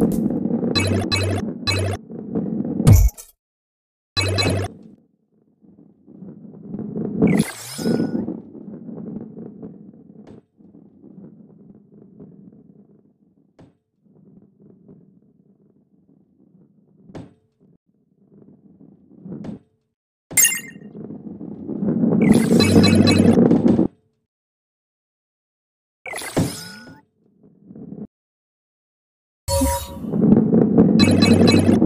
you. you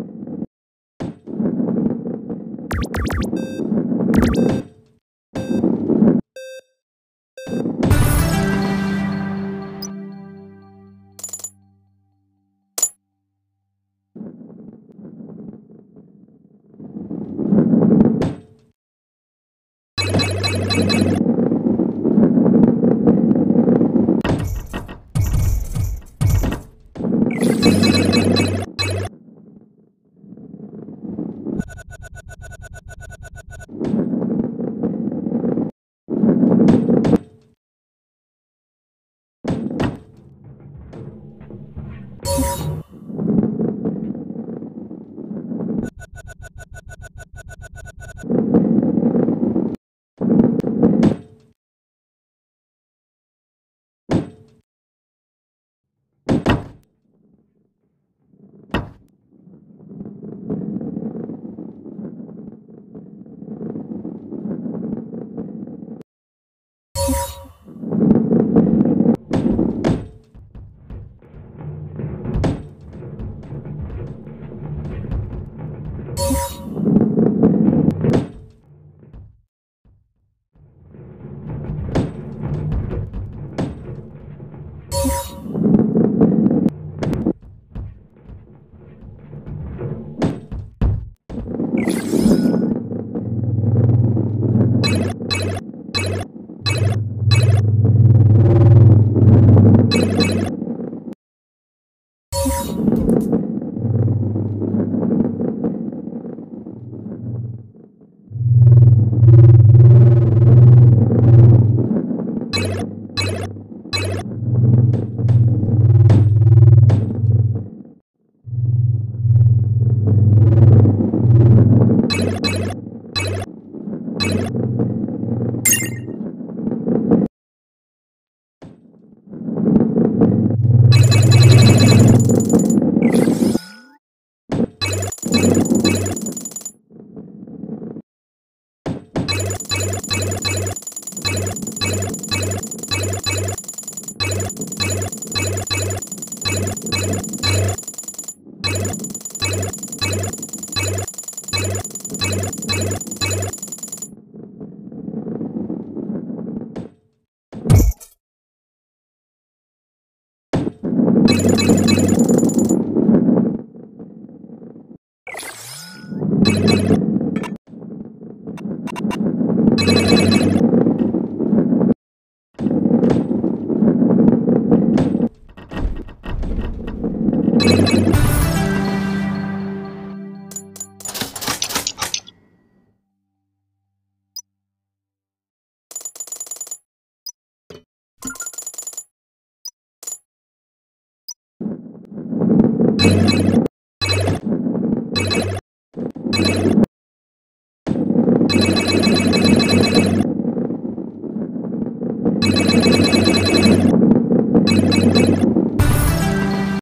you